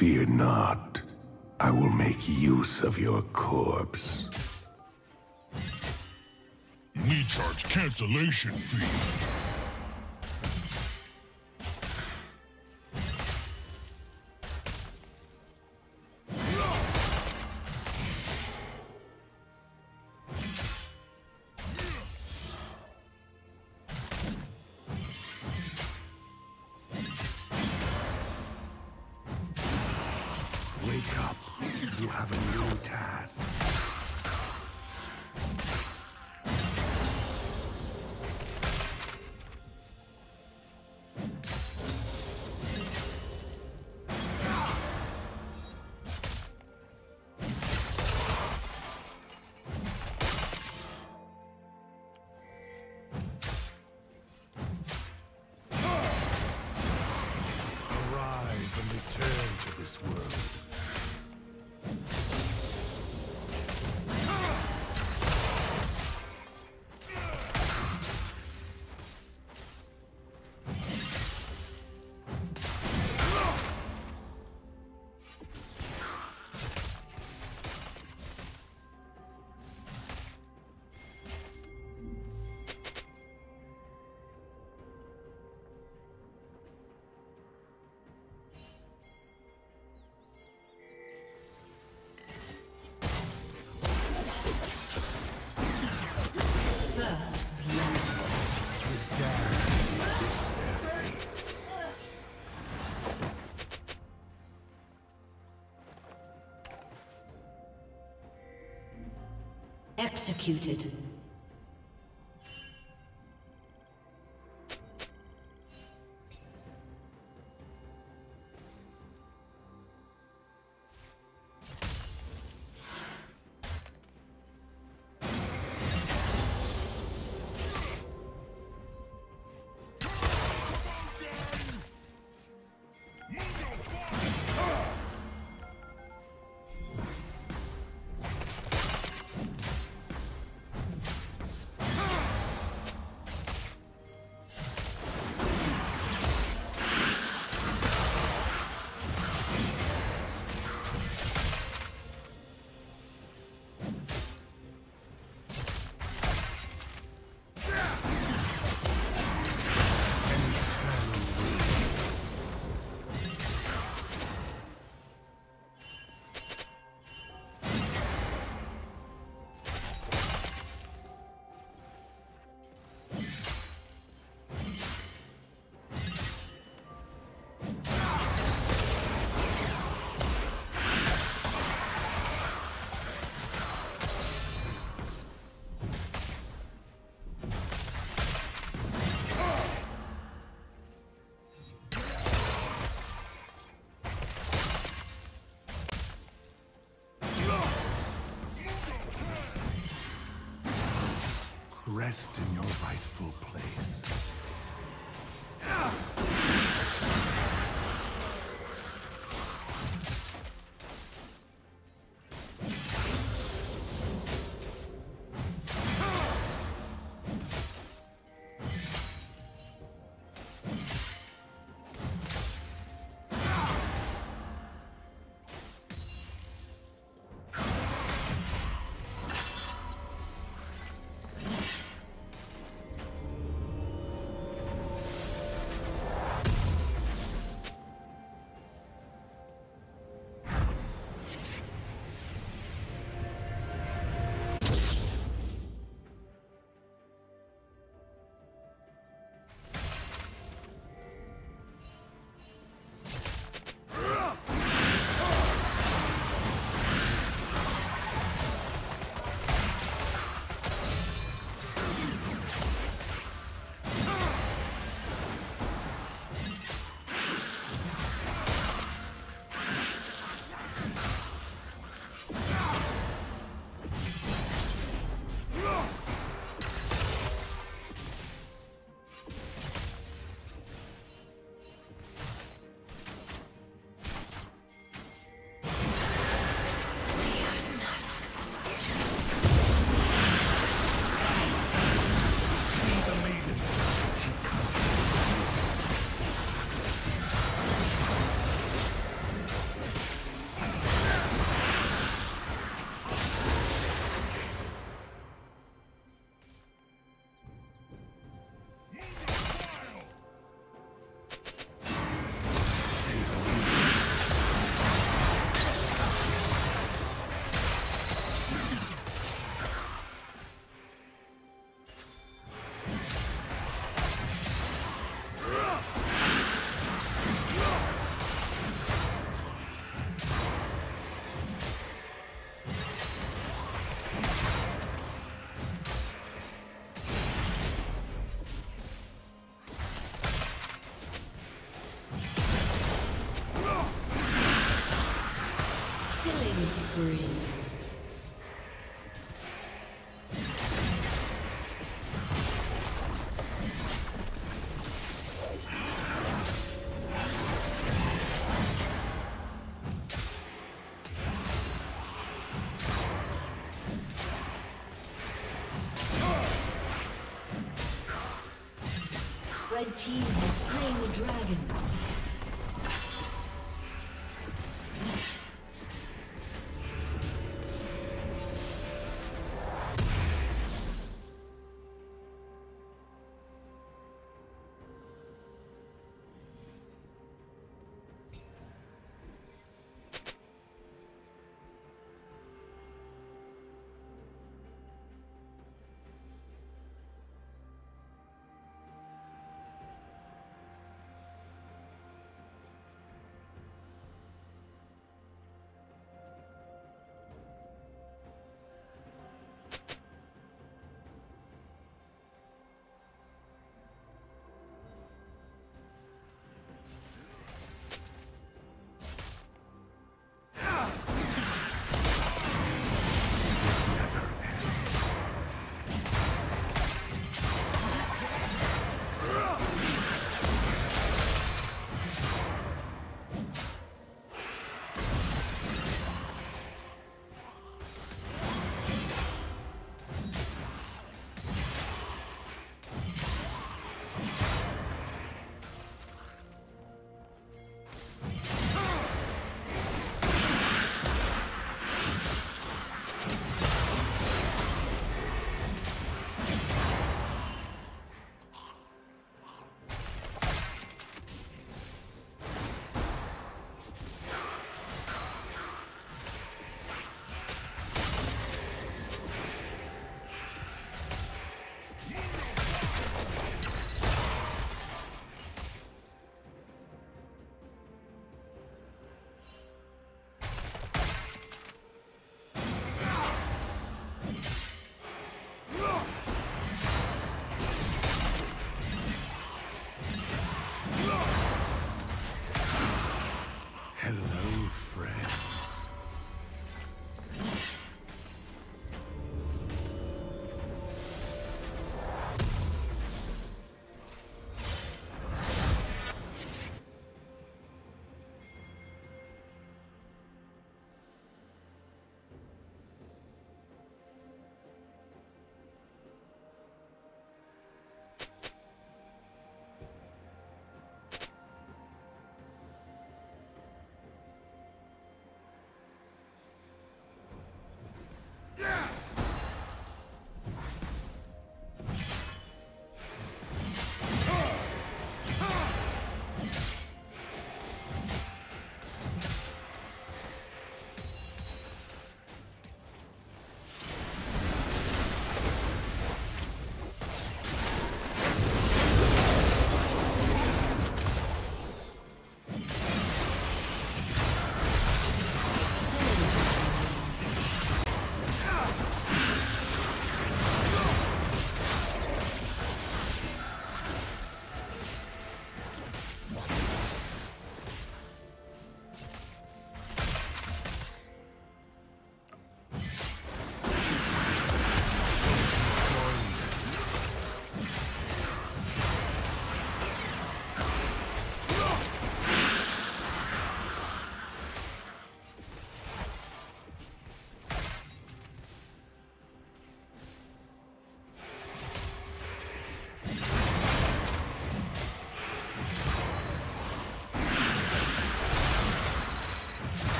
Fear not. I will make use of your corpse. Me charge cancellation fee. this world. Executed. Rest in your rightful place. Killing spree.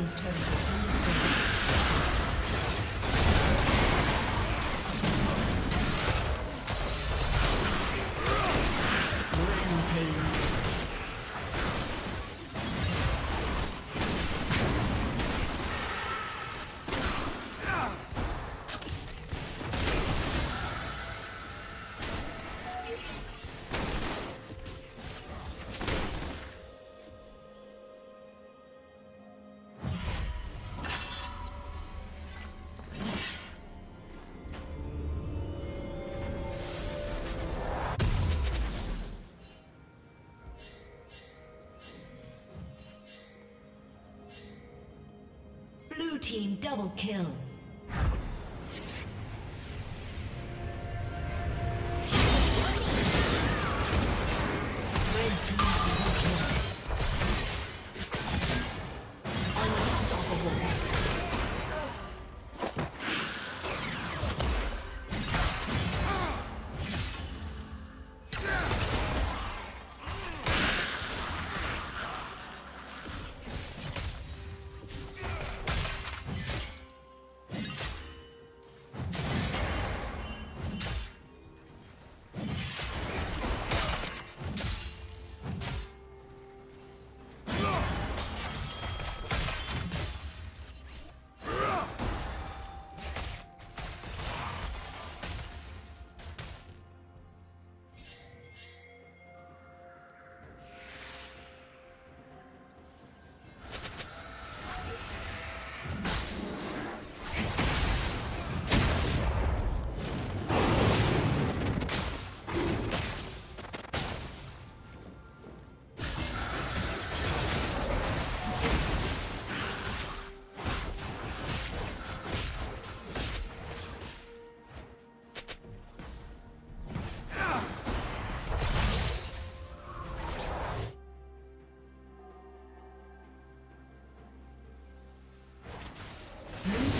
Team's turret team double kill. Thank you.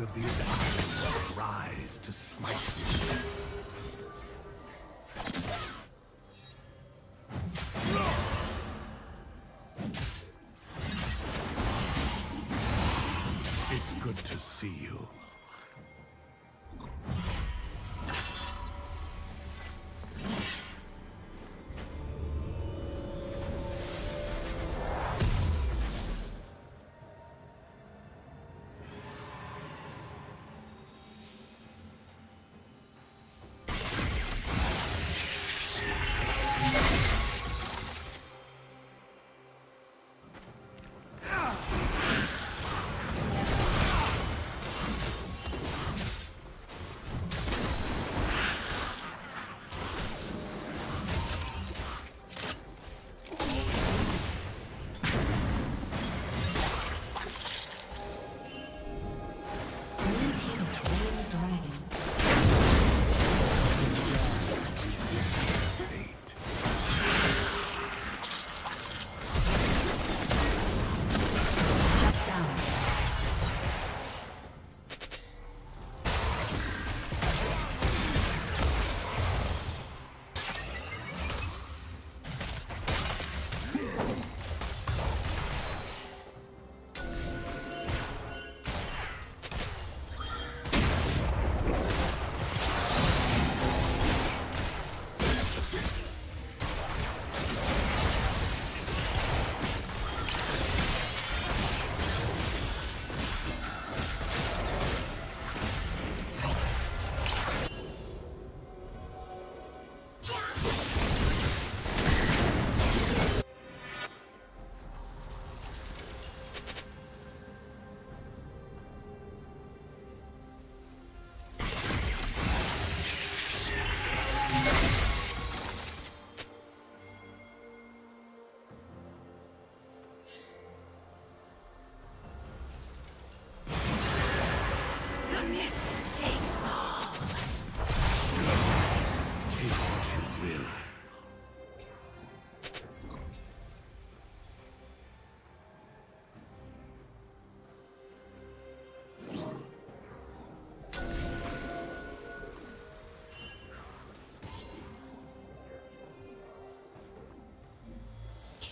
These eyes rise to smite you. It's good to see you.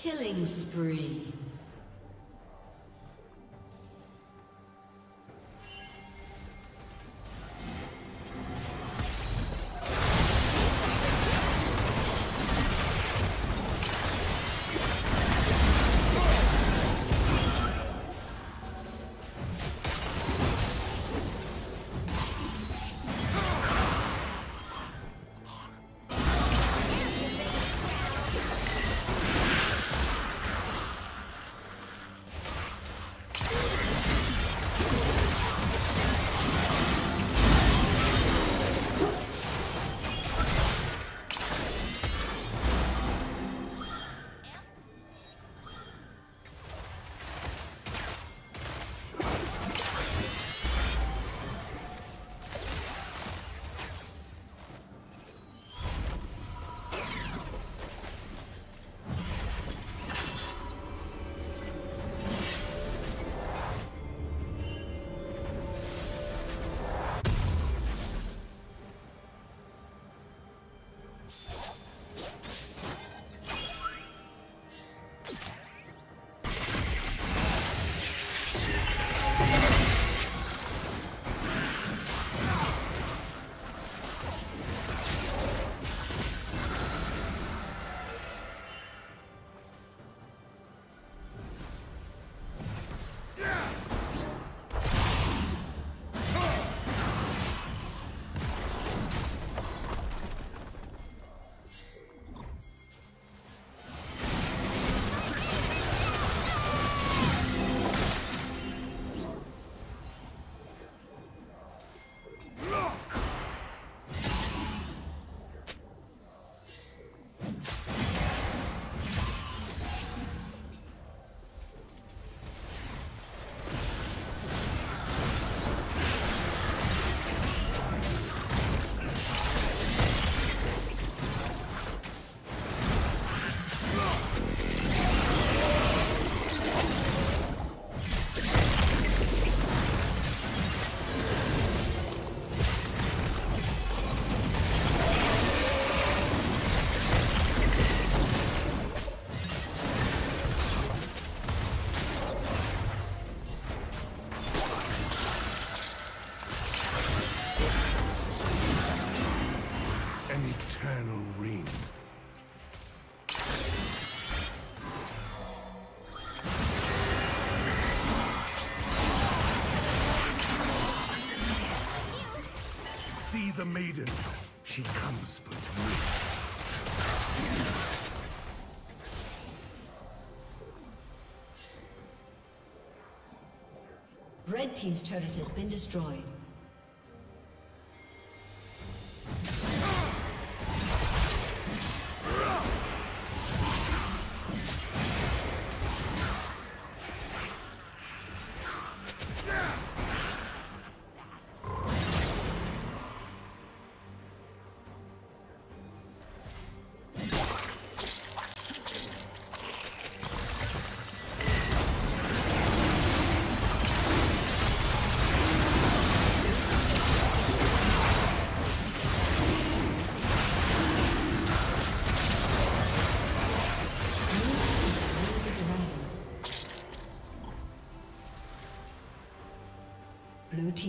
Killing spree. The maiden. She comes for you. Red Team's turret has been destroyed.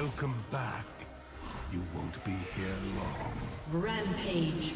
Welcome back. You won't be here long. Rampage.